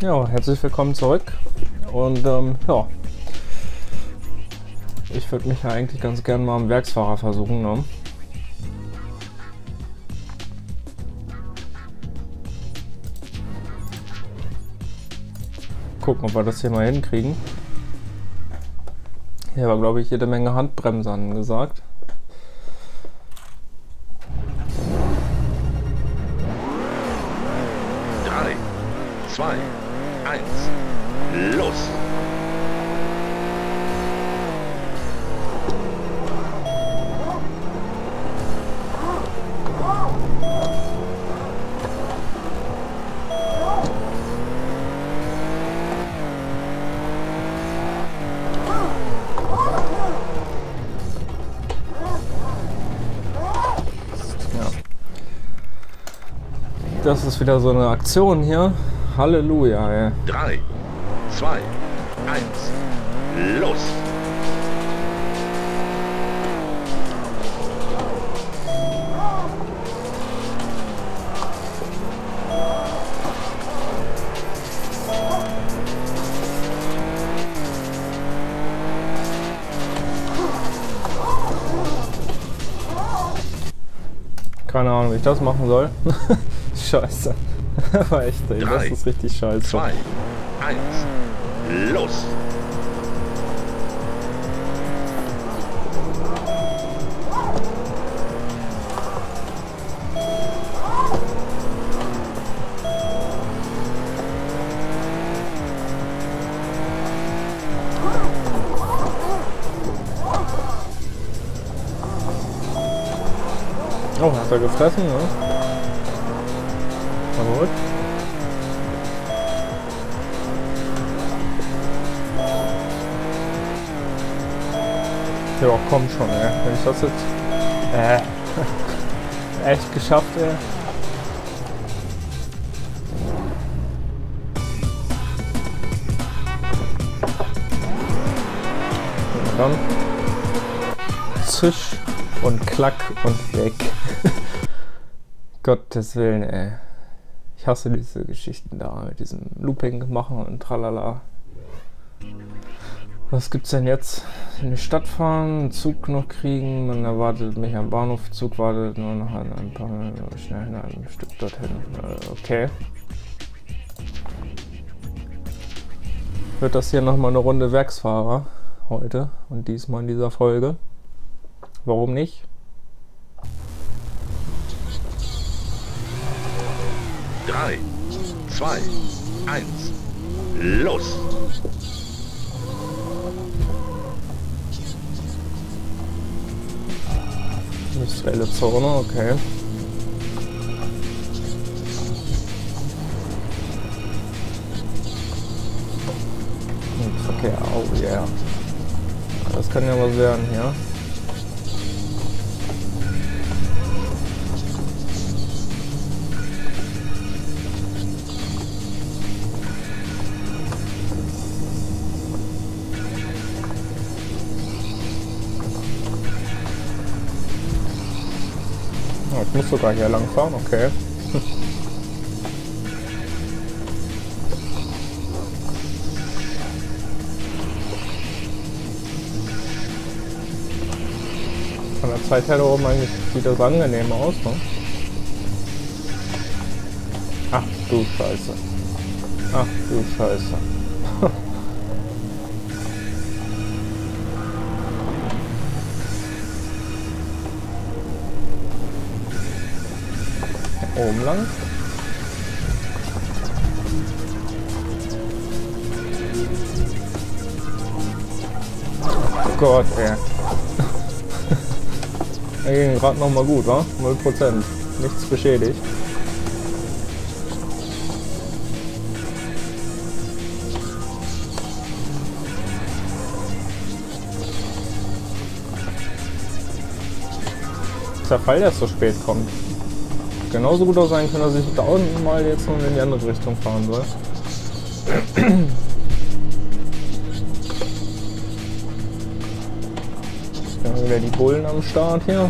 Ja, herzlich willkommen zurück. Und ähm, ja, ich würde mich ja eigentlich ganz gern mal am Werksfahrer versuchen. Ne? Gucken, ob wir das hier mal hinkriegen. Hier war, glaube ich, jede Menge Handbremse angesagt. Das ist wieder so eine Aktion hier. Halleluja, ey. Drei, zwei, eins, los! Keine Ahnung, wie ich das machen soll. scheiße. Aber echt, ey, das Drei, ist richtig scheiße. Zwei, eins, los! Er gefressen, ne? Na gut. Ja, komm schon, ey. Wenn ich das jetzt... Äh. Echt geschafft, ey. Und dann... Zisch und klack und weg. Gottes Willen, ey. Ich hasse diese Geschichten da mit diesem Looping machen und tralala. Was gibt's denn jetzt? In die Stadt fahren, einen Zug noch kriegen, man erwartet mich am Bahnhof, Zug wartet nur noch ein, ein paar schnell in einem Stück dorthin. Äh, okay. Wird das hier nochmal eine Runde Werksfahrer heute und diesmal in dieser Folge. Warum nicht? Drei, zwei, eins, los! Industrielle Zone, okay. Und Verkehr, oh yeah. Das kann ja was werden hier. Ich muss sogar hier lang fahren, okay. Von der Zeit her da oben eigentlich sieht das angenehm aus, ne? Ach du Scheiße. Ach du Scheiße. Oben lang. Oh Gott, ey. Er ging gerade noch mal gut, wa? 0%. Nichts beschädigt. Zerfall, der so spät kommt. Genauso gut auch sein können, dass ich da unten mal jetzt noch in die andere Richtung fahren soll. Dann wieder die Bullen am Start hier.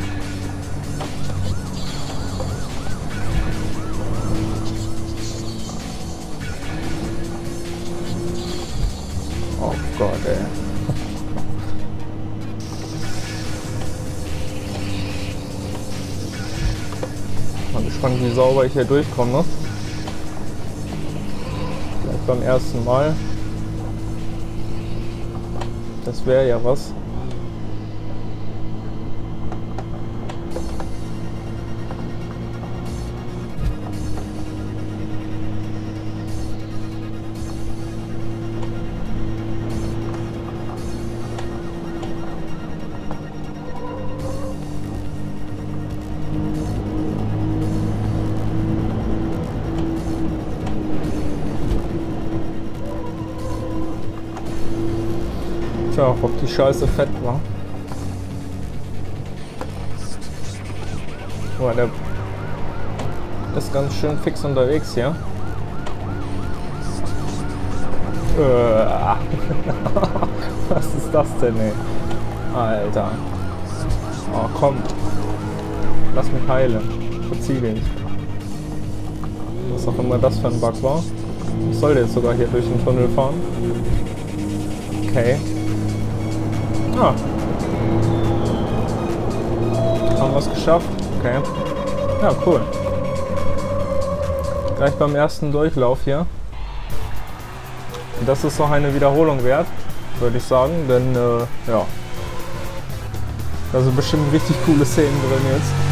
Gespannt, wie sauber ich hier durchkomme. Vielleicht beim ersten Mal. Das wäre ja was. Tja, ob die Scheiße fett war. Boah, der ist ganz schön fix unterwegs hier. Äh, Was ist das denn, ey? Alter. Oh, komm. Lass mich heilen. Verzieh dich. Was auch immer das für ein Bug war. Ich soll jetzt sogar hier durch den Tunnel fahren. Okay. Ah. Haben wir es geschafft? Okay. Ja, cool. Gleich beim ersten Durchlauf hier. Das ist doch eine Wiederholung wert, würde ich sagen, denn äh, ja. Da sind bestimmt richtig coole Szenen drin jetzt.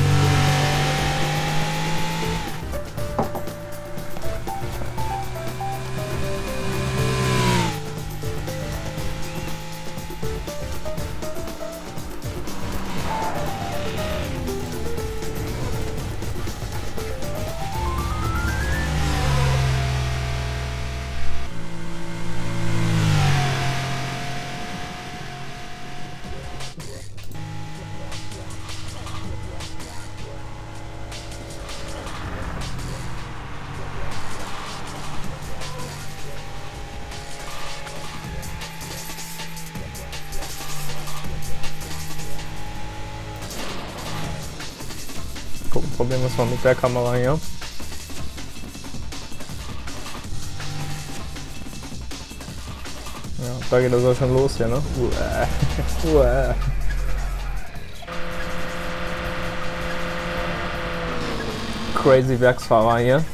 Wir es mal mit der Kamera hier. Ja, da geht das ja schon los hier, ne? Uäh. Uäh. Crazy Werksfahrer hier.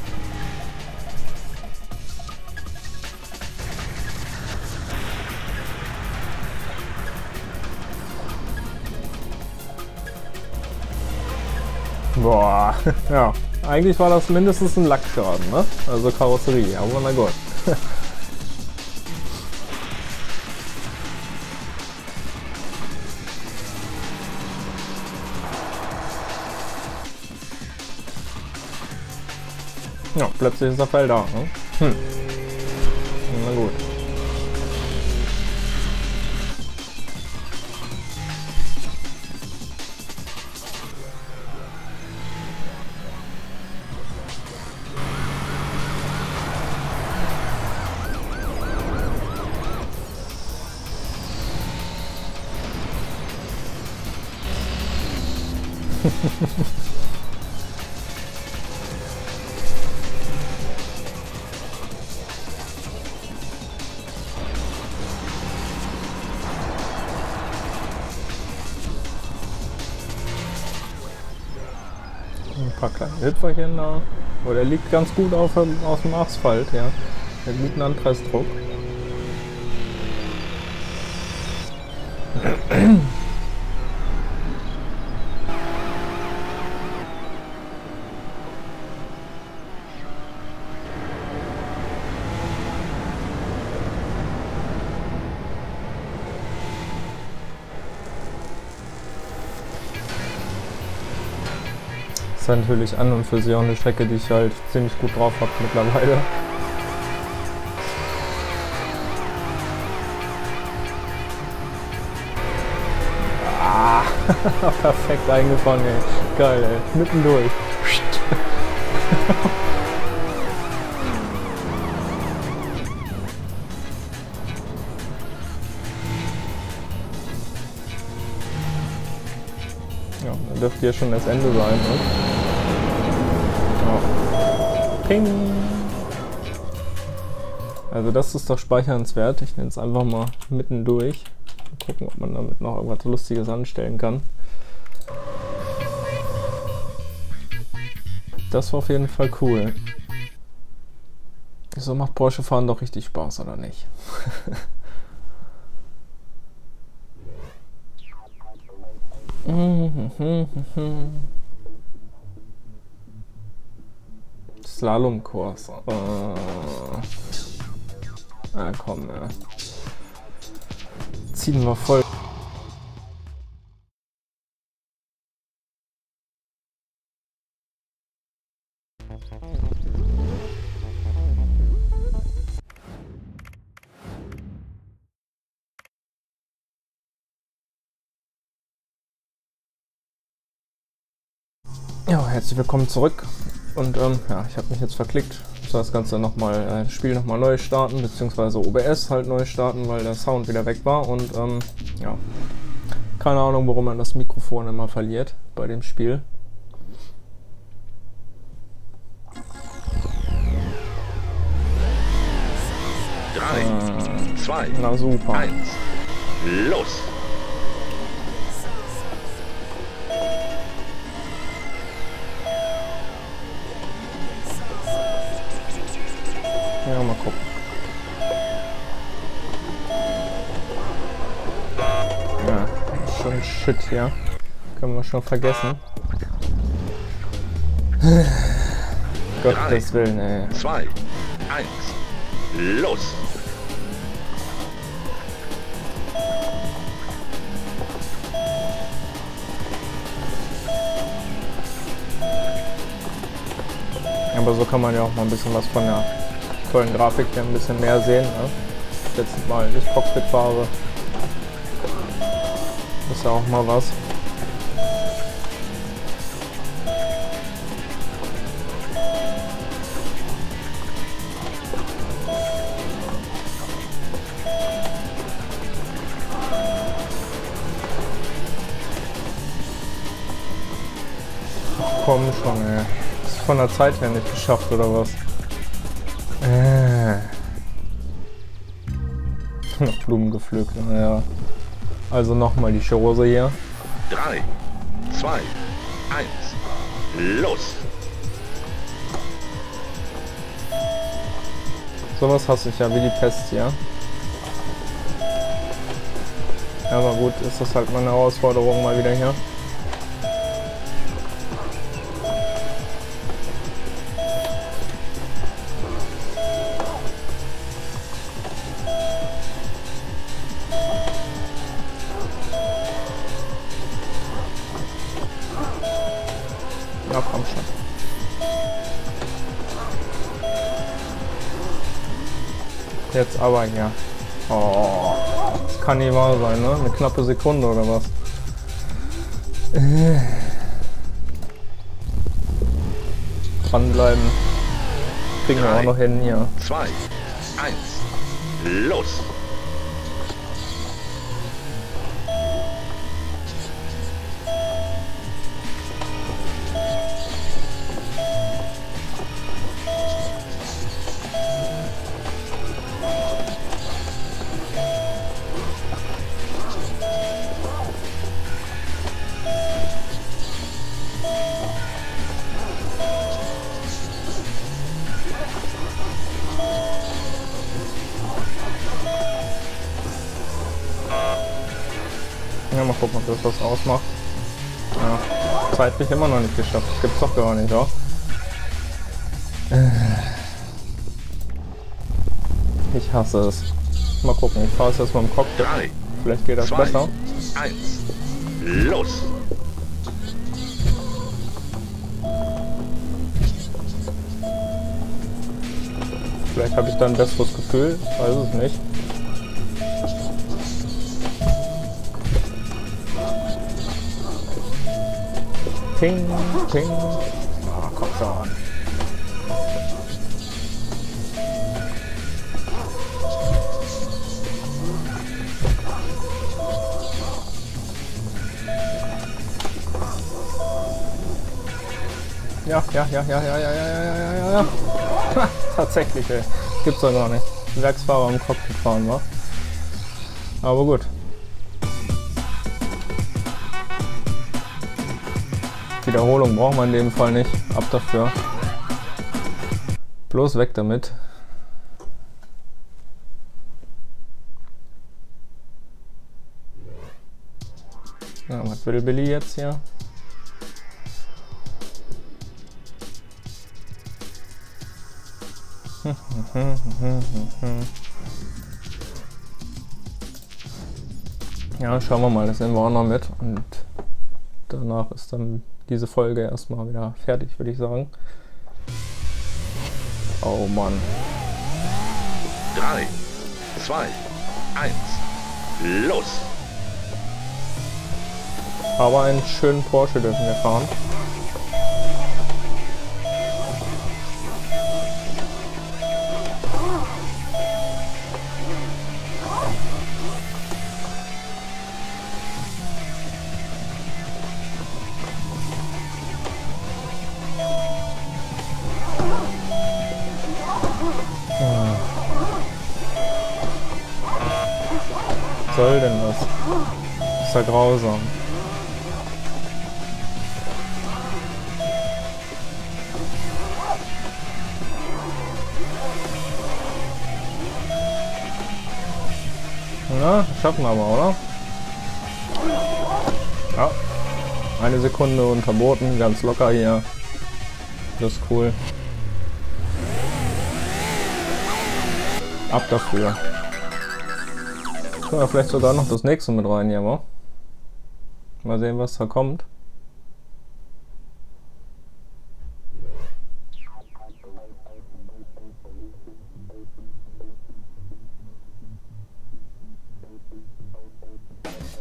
Boah, ja. Eigentlich war das mindestens ein Lackschaden, ne? Also Karosserie, aber na gut. ja, plötzlich ist der Fell da, ne? Hm. Ein paar kleine Hüpferchen da. Oh, der liegt ganz gut auf, dem- auf dem Asphalt, ja. Hat guten Anpressdruck. Ist natürlich an und für sich auch eine Strecke, die ich halt ziemlich gut drauf habe mittlerweile. Ah, perfekt eingefangen, ey. Geil, ey. Mittendurch. Ja, dann dürfte ja schon das Ende sein, ne? Ping! Also das ist doch speichernswert. Ich nenne es einfach mal mitten durch. Mal gucken, ob man damit noch irgendwas Lustiges anstellen kann. Das war auf jeden Fall cool. So macht Porsche fahren doch richtig Spaß, oder nicht? Slalomkurs. Äh. Ah, komm, ja. Ziehen wir voll. Ja, herzlich willkommen zurück. Und ähm, ja, ich habe mich jetzt verklickt. Ich soll das Ganze nochmal, äh, das Spiel nochmal neu starten, beziehungsweise OBS halt neu starten, weil der Sound wieder weg war. Und ähm, ja, keine Ahnung, warum man das Mikrofon immer verliert bei dem Spiel. Drei, Äh, zwei, na super. eins. Los! Shit hier. Können wir schon vergessen. Gottes Willen, ey. Zwei, eins. Los! Aber so kann man ja auch mal ein bisschen was von der tollen Grafik hier ein bisschen mehr sehen. Ne? Letztes Mal nicht Cockpit fahre. Ist ja auch mal was. Komm schon, ey. Ist von der Zeit her nicht geschafft, oder was? Äh. Noch Blumen gepflückt, naja. Also nochmal die Chose hier. Drei, zwei, eins. Los! Sowas hasse ich ja wie die Pest hier. Ja, aber gut, ist das halt mal eine Herausforderung mal wieder hier. Aber hier. Oh, das kann nicht wahr sein, ne? Eine knappe Sekunde oder was? Äh. Dranbleiben. Kriegen wir auch noch hin hier. Zwei, eins. Los! Ja, mal gucken, ob das was ausmacht. Ja, zeitlich immer noch nicht geschafft. Gibt's doch gar nicht, ja? Äh. Ich hasse es. Mal gucken, ich fahre es erstmal im Cockpit. Drei, Vielleicht geht das zwei, besser. eins. Los! Vielleicht habe ich da ein besseres Gefühl. Weiß es nicht. Ting, ting. Ah, komm schon. Ja, ja, ja, ja, ja, ja, ja, ja, ja, ja, ja. Ha, tatsächlich, ey. Gibt's doch gar nicht. Werksfahrer im Cockpit fahren war. Aber gut. Wiederholung braucht man in dem Fall nicht. Ab dafür. Bloß weg damit. Ja, was will Billy jetzt hier? Ja, schauen wir mal, das nehmen wir auch noch mit und danach ist dann diese Folge erstmal wieder fertig, würde ich sagen. Oh Mann. 3, 2, 1, los! Aber einen schönen Porsche dürfen wir fahren. Soll denn das? Das ist ja grausam. Na, schaffen wir aber, oder? Ja. Eine Sekunde unterboten, ganz locker hier. Das ist cool. Ab dafür. Können wir vielleicht sogar noch das nächste mit rein hier, wa? Mal sehen, was da kommt.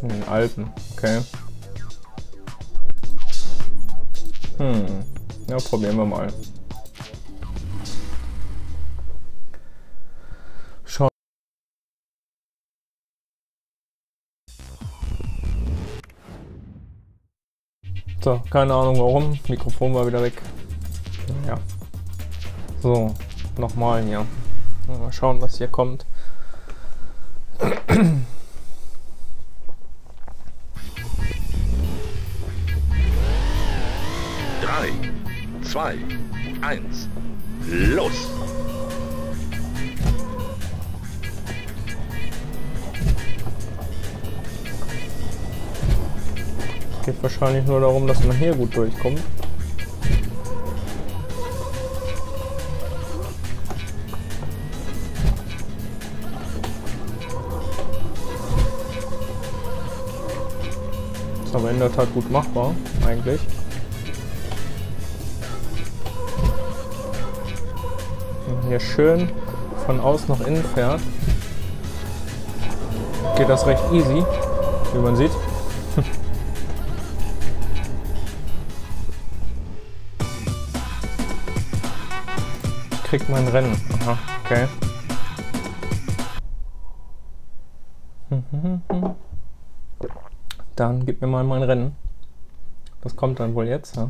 In den Alpen, okay. Hm, ja, probieren wir mal. So, keine Ahnung warum. Mikrofon war wieder weg. Ja. So, nochmal hier. Mal schauen, was hier kommt. 3, 2, 1, los! Geht wahrscheinlich nur darum, dass man hier gut durchkommt. Ist aber in der Tat gut machbar, eigentlich. Wenn man hier schön von außen nach innen fährt, geht das recht easy, wie man sieht. Ich krieg mein Rennen. Aha, okay. Dann gib mir mal mein Rennen. Das kommt dann wohl jetzt, ja?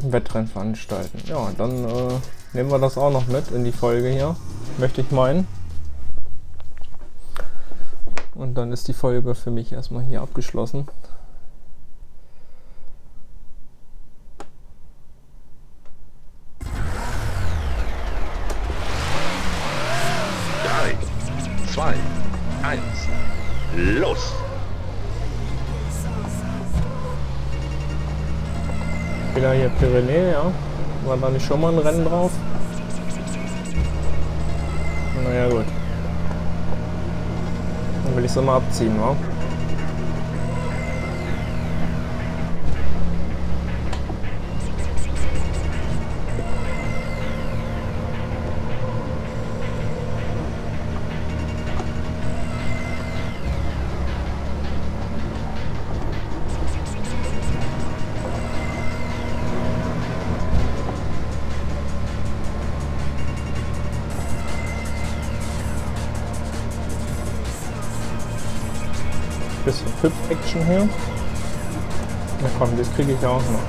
Wettrennen veranstalten. Ja, dann äh, nehmen wir das auch noch mit in die Folge hier. Möchte ich meinen. Und dann ist die Folge für mich erstmal hier abgeschlossen. Wieder hier Pyrenäe, ja. War da nicht schon mal ein Rennen drauf? Naja, gut. Dann will ich es mal abziehen, wa? Flip-Action her. Na komm, das kriege ich ja auch noch.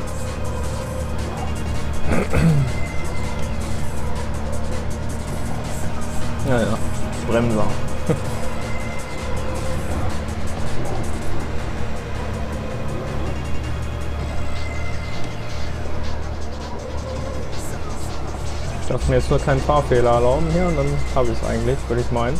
ja, ja. Bremser. ich darf mir jetzt nur keinen Fahrfehler erlauben hier und dann habe ich es eigentlich, würde ich meinen.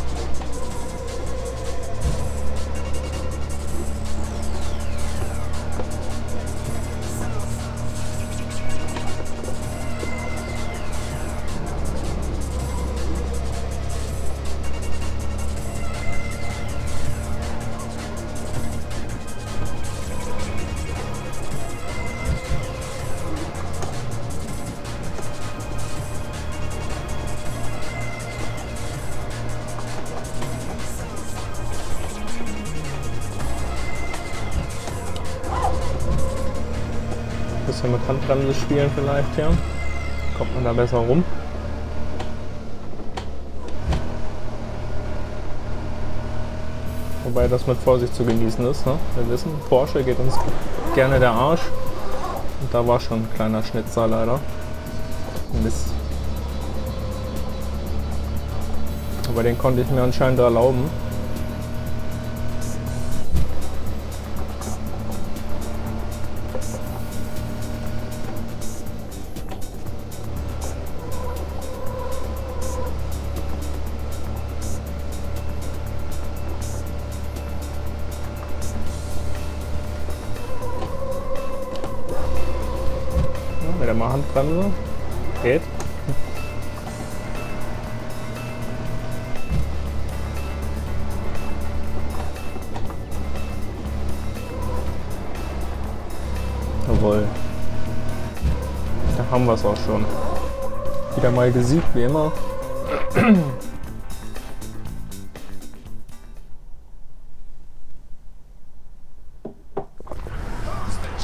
Bisschen mit Handbremse spielen vielleicht hier. Kommt man da besser rum. Wobei das mit Vorsicht zu genießen ist. Ne? Wir wissen, Porsche geht uns gerne der Arsch. Und da war schon ein kleiner Schnitzer leider. Mist. Aber den konnte ich mir anscheinend erlauben. Es auch schon. Wieder mal gesiegt, wie immer.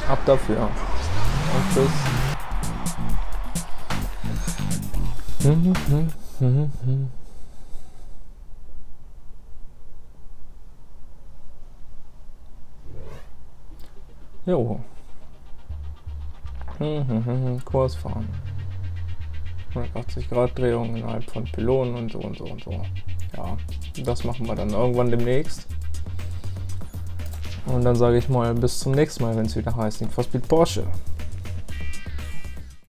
Ab dafür. Und tschüss. Jo. Kurs fahren. 180 Grad Drehung innerhalb von Pylonen und so und so und so. Ja, das machen wir dann irgendwann demnächst. Und dann sage ich mal bis zum nächsten Mal, wenn es wieder heißt Need for Porsche.